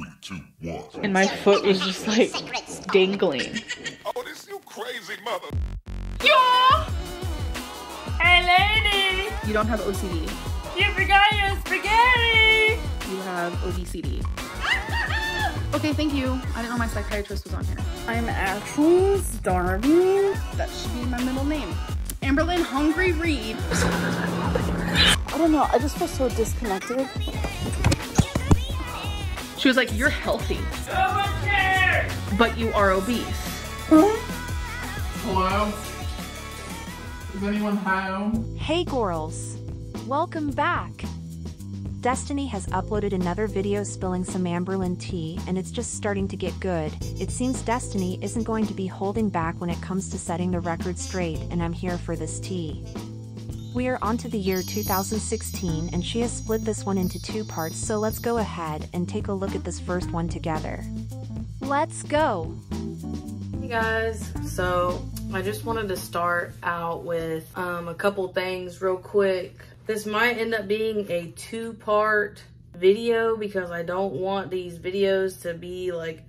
Three, two, one. And my foot was just like dangling. Oh, this you crazy mother. Yo! Hey, lady! You don't have OCD. You forgot your spaghetti! You have ODCD. Okay, thank you. I didn't know my psychiatrist was on here. I'm actually starving. That should be my middle name. Amberlynn Hungry Reid. I don't know. I just feel so disconnected. She was like, You're healthy, but you are obese. Hello? Is anyone home? Hey girls! Welcome back! Destiny has uploaded another video spilling some Amberlynn tea and it's just starting to get good. It seems Destiny isn't going to be holding back when it comes to setting the record straight and I'm here for this tea. We are on to the year 2016 and she has split this one into two parts so let's go ahead and take a look at this first one together. Let's go! Hey guys, so I just wanted to start out with um, a couple things real quick. This might end up being a two part video because I don't want these videos to be like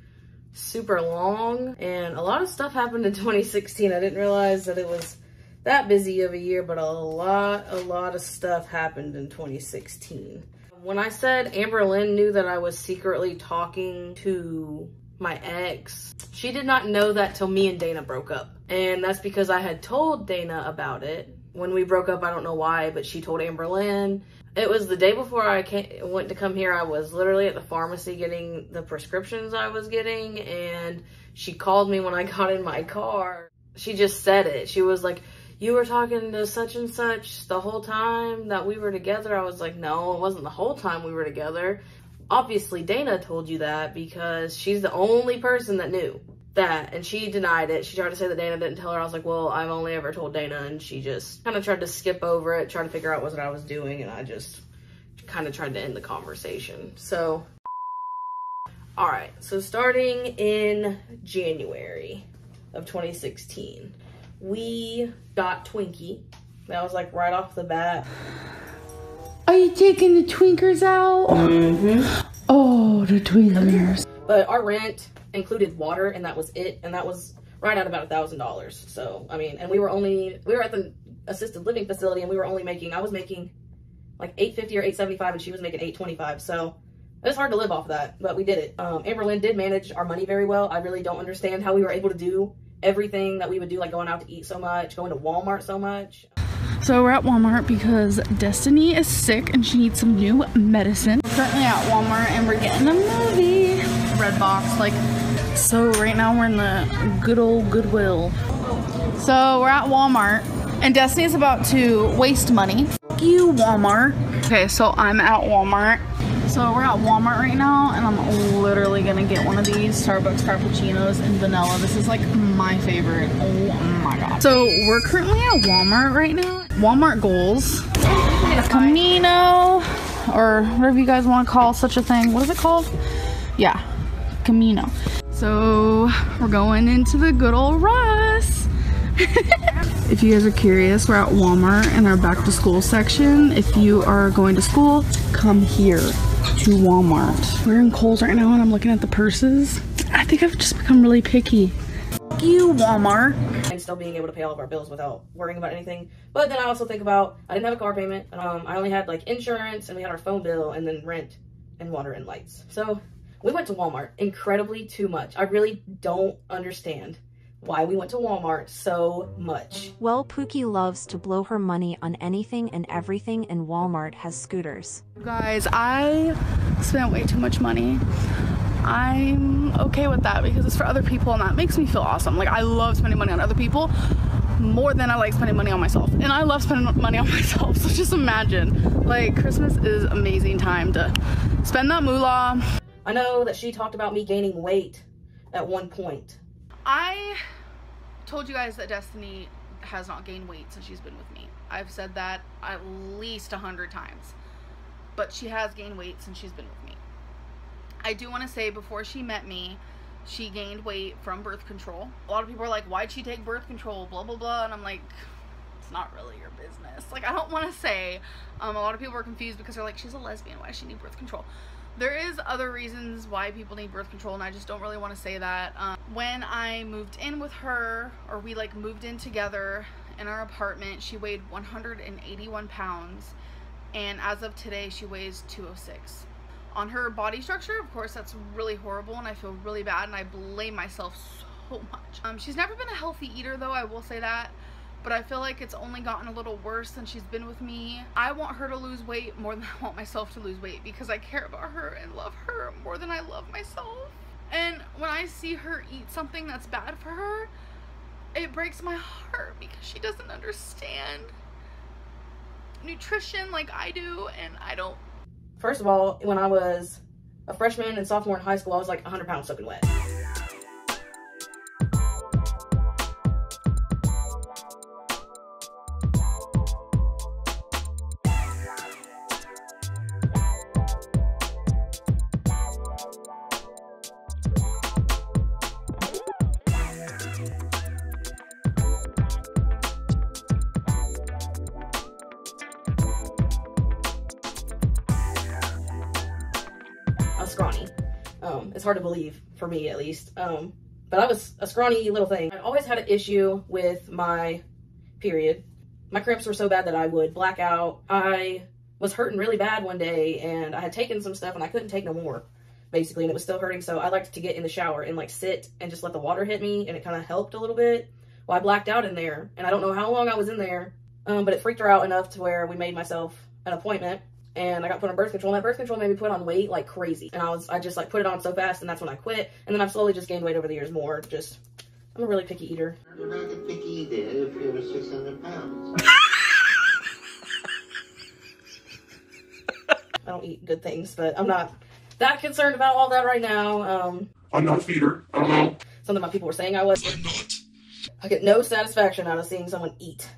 super long and a lot of stuff happened in 2016. I didn't realize that it was that busy of a year, but a lot, a lot of stuff happened in 2016. When I said Amber Lynn knew that I was secretly talking to my ex, she did not know that till me and Dana broke up. And that's because I had told Dana about it. When we broke up, I don't know why, but she told Amber Lynn. It was the day before I came, went to come here. I was literally at the pharmacy getting the prescriptions I was getting, and she called me when I got in my car. She just said it. She was like, you were talking to such and such the whole time that we were together. I was like, no, it wasn't the whole time we were together. Obviously, Dana told you that because she's the only person that knew that. And she denied it. She tried to say that Dana didn't tell her. I was like, well, I've only ever told Dana. And she just kind of tried to skip over it, try to figure out what I was doing. And I just kind of tried to end the conversation. So, all right. So starting in January of 2016, we got Twinkie. That was like right off the bat. Are you taking the twinkers out? Mm-hmm. Oh, the twinkers. But our rent included water and that was it. And that was right at about a thousand dollars. So, I mean, and we were only, we were at the assisted living facility and we were only making, I was making like 850 or 875 and she was making 825. So it's hard to live off of that, but we did it. Um, Amber Lynn did manage our money very well. I really don't understand how we were able to do everything that we would do, like going out to eat so much, going to Walmart so much. So we're at Walmart because Destiny is sick and she needs some new medicine. We're currently at Walmart and we're getting a movie. Red box, like, so right now we're in the good old Goodwill. So we're at Walmart and Destiny's about to waste money. You, Walmart. Okay, so I'm at Walmart. So we're at Walmart right now and I'm literally gonna get one of these Starbucks Frappuccinos in vanilla. This is like my favorite. Oh my god. So we're currently at Walmart right now. Walmart goals. Camino or whatever you guys want to call such a thing. What is it called? Yeah, Camino. So we're going into the good old Ross. if you guys are curious, we're at Walmart in our back to school section. If you are going to school, come here to Walmart. We're in Kohl's right now and I'm looking at the purses. I think I've just become really picky. Fuck you, Walmart. and still being able to pay all of our bills without worrying about anything. But then I also think about I didn't have a car payment. Um, I only had like insurance and we had our phone bill and then rent and water and lights. So we went to Walmart incredibly too much. I really don't understand why we went to Walmart so much. Well, Pookie loves to blow her money on anything and everything, and Walmart has scooters. Guys, I spent way too much money. I'm okay with that because it's for other people and that makes me feel awesome. Like I love spending money on other people more than I like spending money on myself. And I love spending money on myself. So just imagine, like Christmas is amazing time to spend that moolah. I know that she talked about me gaining weight at one point. I told you guys that Destiny has not gained weight since she's been with me. I've said that at least a hundred times. But she has gained weight since she's been with me. I do want to say before she met me, she gained weight from birth control. A lot of people are like, why'd she take birth control? Blah, blah, blah. And I'm like, it's not really your business. Like, I don't want to say, um, a lot of people are confused because they're like, she's a lesbian. Why does she need birth control? There is other reasons why people need birth control and I just don't really want to say that. Um, when I moved in with her or we like moved in together in our apartment, she weighed 181 pounds and as of today she weighs 206. On her body structure, of course, that's really horrible and I feel really bad and I blame myself so much. Um, she's never been a healthy eater though, I will say that but I feel like it's only gotten a little worse since she's been with me. I want her to lose weight more than I want myself to lose weight because I care about her and love her more than I love myself. And when I see her eat something that's bad for her, it breaks my heart because she doesn't understand nutrition like I do and I don't. First of all, when I was a freshman and sophomore in high school, I was like 100 pounds soaking wet. It's hard to believe for me at least. Um, but I was a scrawny little thing. I always had an issue with my period. My cramps were so bad that I would black out. I was hurting really bad one day and I had taken some stuff and I couldn't take no more basically and it was still hurting so I liked to get in the shower and like sit and just let the water hit me and it kind of helped a little bit. Well, I blacked out in there and I don't know how long I was in there um, but it freaked her out enough to where we made myself an appointment and I got put on birth control. And that birth control made me put on weight like crazy. And I was, I just like put it on so fast, and that's when I quit. And then I've slowly just gained weight over the years more. Just, I'm a really picky eater. You're not a picky eater if you're 600 pounds. I don't eat good things, but I'm not that concerned about all that right now. Um, I'm not a feeder. I don't know. something my people were saying I was. I'm not. I get no satisfaction out of seeing someone eat.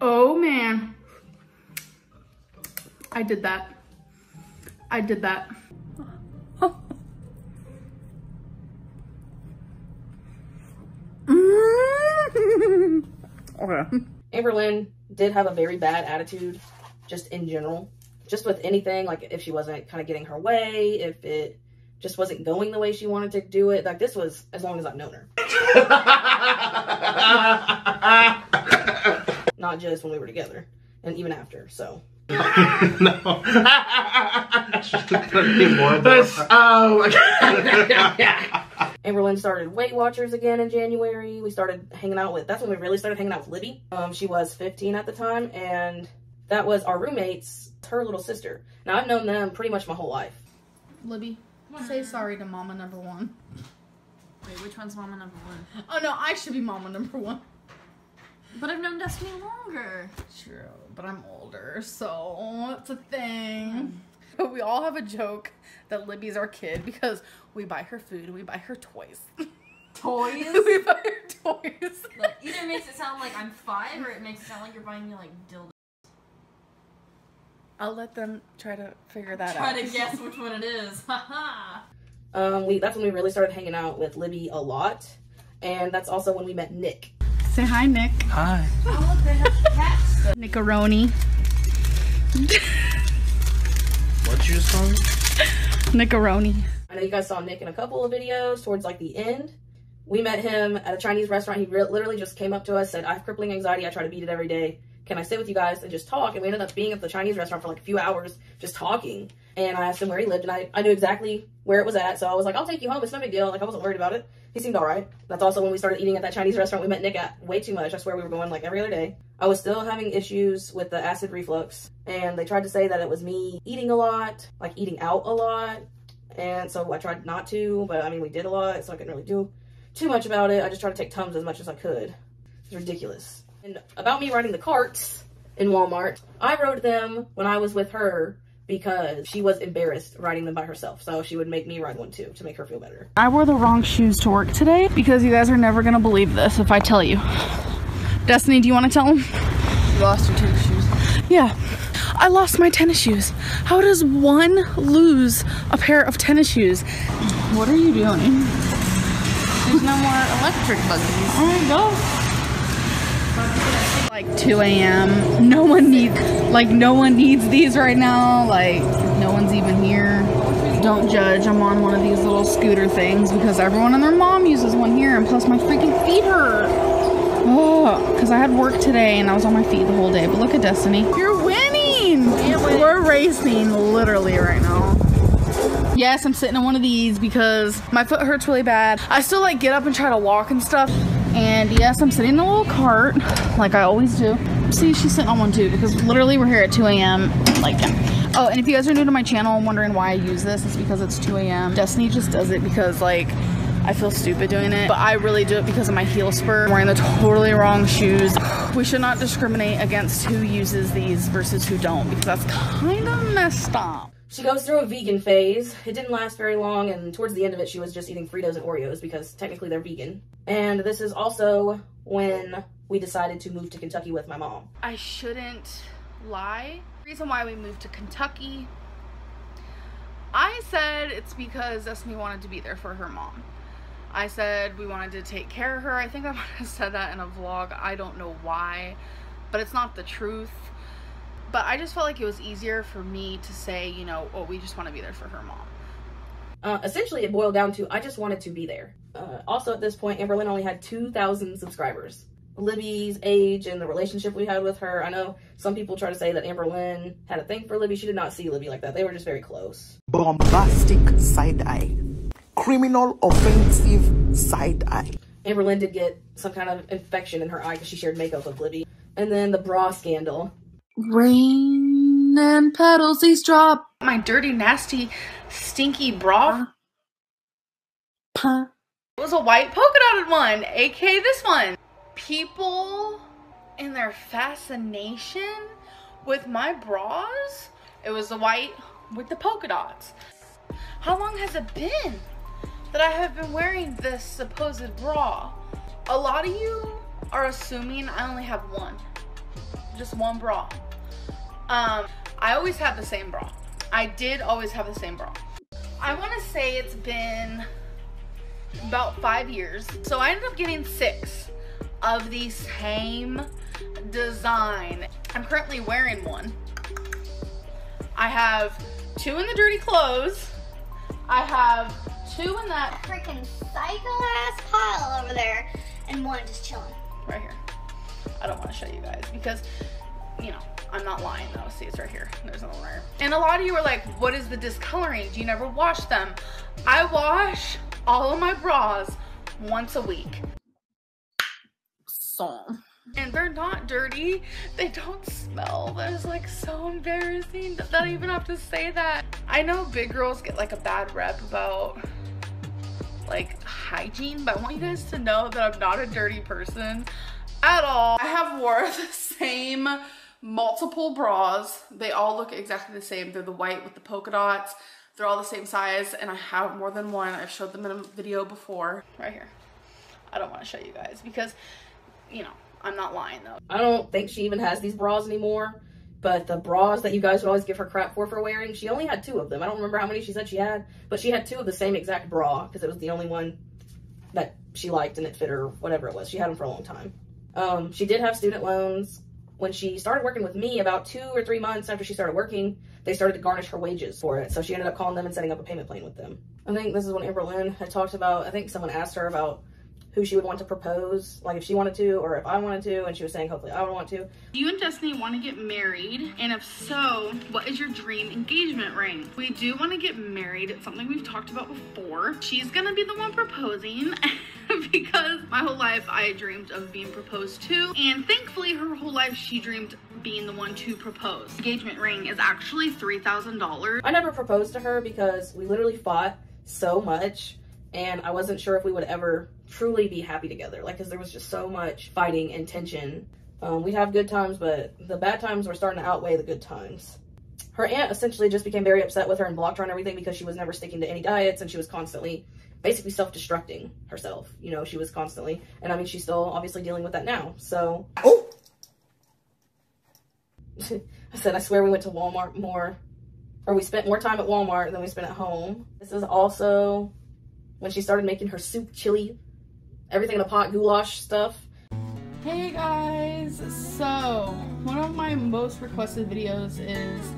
Oh man. I did that. I did that. okay. Amberlynn did have a very bad attitude, just in general. Just with anything, like if she wasn't kind of getting her way, if it just wasn't going the way she wanted to do it. Like this was as long as I've known her. Not just when we were together, and even after. So no. That's, oh, Amberlynn started Weight Watchers again in January. We started hanging out with, that's when we really started hanging out with Libby. Um, she was 15 at the time, and that was our roommate's, her little sister. Now, I've known them pretty much my whole life. Libby, say sorry to mama number one. Wait, which one's mama number one? Oh no, I should be mama number one. But I've known Destiny longer. True, but I'm older, so it's a thing. But we all have a joke that Libby's our kid because we buy her food and we buy her toys. Toys? we buy her toys. Like, either makes it sound like I'm five, or it makes it sound like you're buying me like dildos. I'll let them try to figure that Try out. Try to guess which one it is. Haha. Um, we That's when we really started hanging out with Libby a lot. And that's also when we met Nick. Say hi, Nick. hi. Nickaroni. What'd you just call me? Nickaroni. I know you guys saw Nick in a couple of videos towards like the end. We met him at a Chinese restaurant. He re- literally just came up to us, said, I have crippling anxiety. I try to beat it every day. Can I sit with you guys and just talk? And we ended up being at the Chinese restaurant for like a few hours just talking. And I asked him where he lived, and I, I knew exactly where it was at. So I was like, I'll take you home. It's no big deal. Like, I wasn't worried about it. He seemed all right. That's also when we started eating at that Chinese restaurant we met Nick at way too much. I swear we were going like every other day. I was still having issues with the acid reflux, and they tried to say that it was me eating a lot, like eating out a lot. And so I tried not to, but I mean, we did a lot, so I couldn't really do too much about it. I just tried to take Tums as much as I could. It's ridiculous. And about me riding the carts in Walmart, I rode them when I was with her because she was embarrassed riding them by herself. So she would make me ride one too to make her feel better. I wore the wrong shoes to work today because you guys are never gonna believe this if I tell you. Destiny, do you want to tell them? You lost your tennis shoes. Yeah. I lost my tennis shoes. How does one lose a pair of tennis shoes? What are you doing? There's no more electric buggies. Alright, go. Like Like 2 a.m. No one needs, like no one needs these right now. Like no one's even here. Don't judge. I'm on one of these little scooter things because everyone and their mom uses one here, and plus my freaking feet hurt. Oh, because I had work today and I was on my feet the whole day. But look at Destiny. You're winning. We're racing literally right now. Yes, I'm sitting in one of these because my foot hurts really bad. I still like get up and try to walk and stuff. And yes, I'm sitting in a little cart like I always do. See, she's sitting on one too because literally we're here at 2 a.m. Like, oh, and if you guys are new to my channel and wondering why I use this, it's because it's 2 a.m. Destiny just does it because like I feel stupid doing it, but I really do it because of my heel spur. I'm wearing the totally wrong shoes. We should not discriminate against who uses these versus who don't because that's kind of messed up. She goes through a vegan phase. It didn't last very long, and towards the end of it, she was just eating Fritos and Oreos because technically they're vegan. And this is also when we decided to move to Kentucky with my mom. I shouldn't lie. The reason why we moved to Kentucky, I said it's because Destiny wanted to be there for her mom. I said we wanted to take care of her. I think I might have said that in a vlog. I don't know why, but it's not the truth. But I just felt like it was easier for me to say, you know, oh, we just want to be there for her mom. Uh, essentially, it boiled down to I just wanted to be there. Uh, also, at this point, Amberlynn only had 2,000 subscribers. Libby's age and the relationship we had with her. I know some people try to say that Amberlynn had a thing for Libby. She did not see Libby like that. They were just very close. Bombastic side eye. Criminal offensive side eye. Amberlynn did get some kind of infection in her eye because she shared makeup with Libby. And then the bra scandal. Rain and petals these drop. My dirty, nasty, stinky bra. It was a white polka dotted one, aka this one. People and their fascination with my bras. It was the white with the polka dots. How long has it been that I have been wearing this supposed bra? A lot of you are assuming I only have one. Just one bra. Um, I always have the same bra. I did always have the same bra. I want to say it's been about five years. So I ended up getting six of the same design. I'm currently wearing one. I have two in the dirty clothes. I have two in that freaking psycho ass pile over there, and one just chilling. I don't want to show you guys because, you know, I'm not lying though. See, it's right here. There's another one. And a lot of you are like, what is the discoloring? Do you never wash them? I wash all of my bras once a week. So. And they're not dirty. They don't smell. That is like so embarrassing that I even have to say that. I know big girls get like a bad rep about like hygiene, but I want you guys to know that I'm not a dirty person at all. I have wore the same multiple bras. They all look exactly the same. They're the white with the polka dots. They're all the same size and I have more than one. I've showed them in a video before. Right here. I don't want to show you guys because, you know, I'm not lying though. I don't think she even has these bras anymore. But the bras that you guys would always give her crap for for wearing, she only had two of them. I don't remember how many she said she had, but she had two of the same exact bra because it was the only one that she liked and it fit her, whatever it was. She had them for a long time. Um, she did have student loans. When she started working with me, about two or three months after she started working, they started to garnish her wages for it. So she ended up calling them and setting up a payment plan with them. I think this is when Amber Lynn had talked about, I think someone asked her about who she would want to propose, like if she wanted to or if I wanted to, and she was saying hopefully I would want to. Do you and Destiny want to get married? And if so, what is your dream engagement ring? We do want to get married. It's something we've talked about before. She's gonna be the one proposing because my whole life I dreamed of being proposed to. And thankfully her whole life she dreamed being the one to propose. Engagement ring is actually $3,000. I never proposed to her because we literally fought so much and I wasn't sure if we would ever truly be happy together. Like, cause there was just so much fighting and tension. Um, we'd have good times, but the bad times were starting to outweigh the good times. Her aunt essentially just became very upset with her and blocked her on everything because she was never sticking to any diets and she was constantly basically self-destructing herself. You know, she was constantly, and I mean, she's still obviously dealing with that now. So, oh, I said, I swear we went to Walmart more, or we spent more time at Walmart than we spent at home. This is also when she started making her soup chili, everything in a pot goulash stuff. Hey guys! So, one of my most requested videos is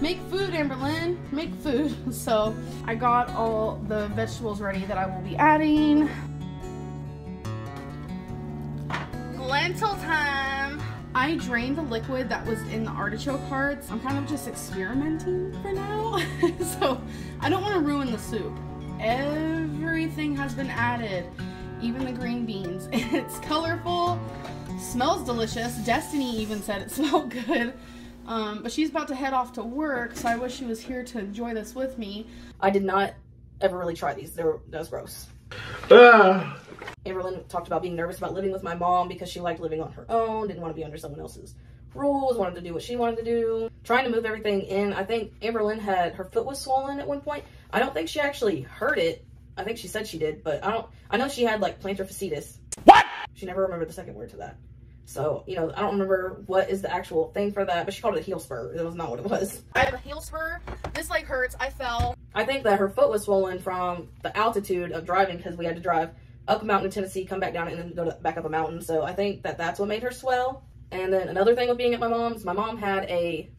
make food, Amberlynn. Make food. So, I got all the vegetables ready that I will be adding. Lentil time! I drained the liquid that was in the artichoke hearts. I'm kind of just experimenting for now. so, I don't want to ruin the soup. Everything has been added, even the green beans. It's colorful, smells delicious. Destiny even said it smelled good. Um, but she's about to head off to work, so I wish she was here to enjoy this with me. I did not ever really try these. They were, that was gross. Ah. Amberlynn talked about being nervous about living with my mom because she liked living on her own, didn't want to be under someone else's rules, wanted to do what she wanted to do. Trying to move everything in. I think Amberlynn had, her foot was swollen at one point. I don't think she actually hurt it. I think she said she did, but I don't, I know she had like plantar fasciitis. What? She never remembered the second word to that. So, you know, I don't remember what is the actual thing for that, but she called it a heel spur. That was not what it was. I have a heel spur. This leg hurts. I fell. I think that her foot was swollen from the altitude of driving because we had to drive up a mountain in Tennessee, come back down, and then go to, back up a mountain. So I think that that's what made her swell. And then another thing with being at my mom's, my mom had a,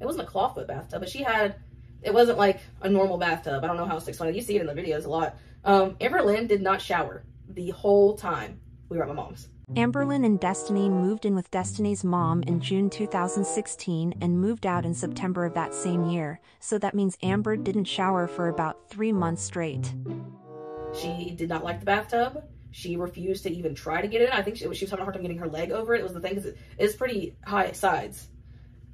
it wasn't a clawfoot bathtub, but she had, it wasn't like a normal bathtub. I don't know how else to explain it. You see it in the videos a lot. Um, Amberlynn did not shower the whole time we were at my mom's. Amberlynn and Destiny moved in with Destiny's mom in June 2016 and moved out in September of that same year, so that means Amber didn't shower for about three months straight. She did not like the bathtub. She refused to even try to get in. I think she, she was having a hard time getting her leg over it. It was the thing because it is pretty high sides,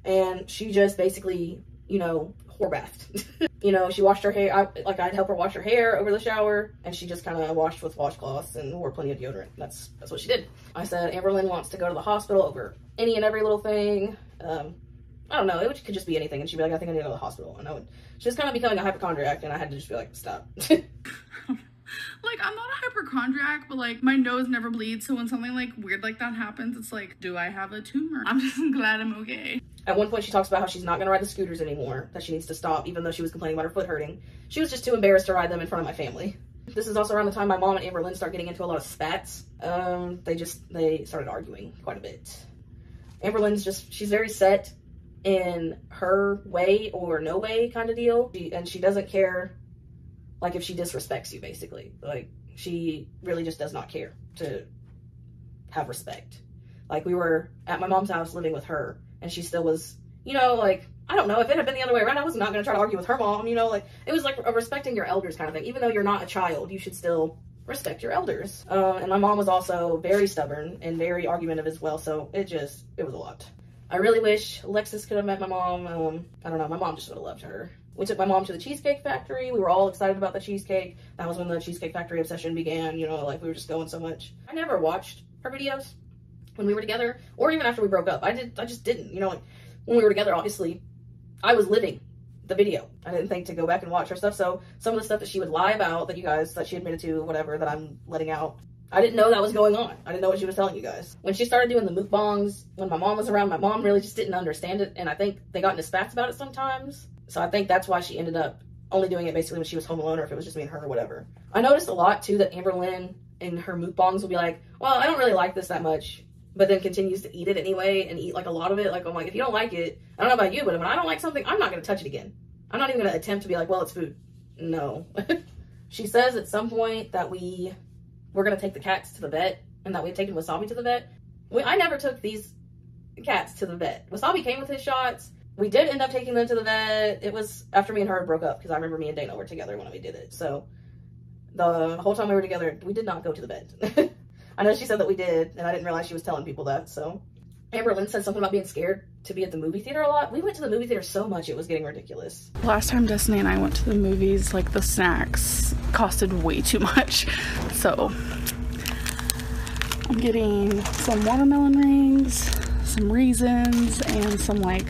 and she just basically, you know, whore bathed. you know, she washed her hair. I, like I'd help her wash her hair over the shower, and she just kind of washed with washcloths and wore plenty of deodorant. That's that's what she did. I said Amberlynn wants to go to the hospital over any and every little thing. Um, I don't know. It could just be anything, and she'd be like, "I think I need to go to the hospital," and I would. She was kind of becoming a hypochondriac, and I had to just be like, "Stop." like I'm not a hypochondriac, but like my nose never bleeds. So when something like weird like that happens, it's like, do I have a tumor? I'm just glad I'm okay. At one point, she talks about how she's not going to ride the scooters anymore, that she needs to stop, even though she was complaining about her foot hurting. She was just too embarrassed to ride them in front of my family. This is also around the time my mom and Amberlynn start getting into a lot of spats. Um, they just, they started arguing quite a bit. Amberlynn's just, she's very set in her way or no way kind of deal. She, and she doesn't care, like, if she disrespects you, basically. Like, she really just does not care to have respect. Like, we were at my mom's house living with her, and she still was, you know, like, I don't know, if it had been the other way around, I was not going to try to argue with her mom, you know, like, it was like a respecting your elders kind of thing. Even though you're not a child, you should still respect your elders. Uh, and my mom was also very stubborn and very argumentative as well, so it just, it was a lot. I really wish Alexis could have met my mom. Um, I don't know, my mom just would have loved her. We took my mom to the Cheesecake Factory. We were all excited about the cheesecake. That was when the Cheesecake Factory obsession began, you know, like we were just going so much. I never watched her videos when we were together or even after we broke up. I did I just didn't, you know, like when we were together, obviously I was living the video. I didn't think to go back and watch her stuff. So some of the stuff that she would lie about that you guys, that she admitted to, whatever, that I'm letting out, I didn't know that was going on. I didn't know what she was telling you guys. When she started doing the mukbangs, when my mom was around, my mom really just didn't understand it. And I think they got into spats about it sometimes. So I think that's why she ended up only doing it basically when she was home alone or if it was just me and her or whatever. I noticed a lot too that Amber Lynn in her mukbangs will be like, well, I don't really like this that much but then continues to eat it anyway and eat like a lot of it. Like I'm like, if you don't like it, I don't know about you, but when I don't like something, I'm not gonna touch it again. I'm not even gonna attempt to be like, well, it's food. No. she says at some point that we we're gonna take the cats to the vet and that we had taken Wasabi to the vet. We, I never took these cats to the vet. Wasabi came with his shots. We did end up taking them to the vet. It was after me and her broke up because I remember me and Dana were together when we did it. So the whole time we were together, we did not go to the vet. I know she said that we did, and I didn't realize she was telling people that, so. Amberlyn said something about being scared to be at the movie theater a lot. We went to the movie theater so much, it was getting ridiculous. Last time Destiny and I went to the movies, like the snacks costed way too much. So I'm getting some watermelon rings, some raisins, and some like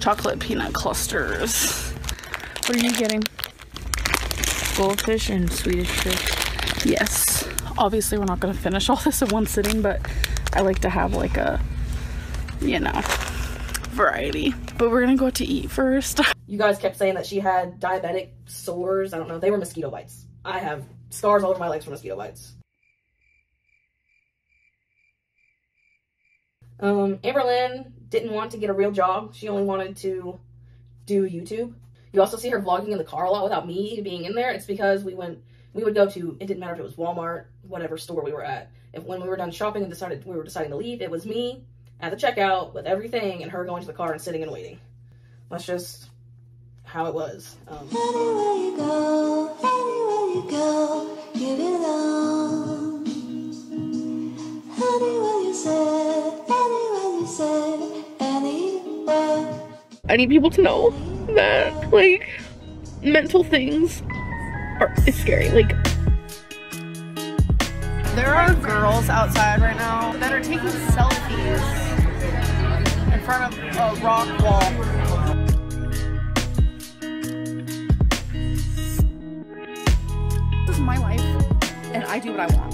chocolate peanut clusters. What are you getting? Goldfish and Swedish fish. Yes. Obviously, we're not going to finish all this in one sitting, but I like to have like a, you know, variety. But we're going to go out to eat first. You guys kept saying that she had diabetic sores. I don't know. They were mosquito bites. I have scars all over my legs from mosquito bites. Um, Amberlynn didn't want to get a real job. She only wanted to do YouTube. You also see her vlogging in the car a lot without me being in there. It's because we went, we would go to, it didn't matter if it was Walmart, whatever store we were at. If when we were done shopping and decided we were deciding to leave, it was me at the checkout with everything and her going to the car and sitting and waiting. That's just how it was. Um. I need people to know that like mental things it's is scary. Like, there are girls outside right now that are taking selfies in front of a rock wall. my life and I do what I want.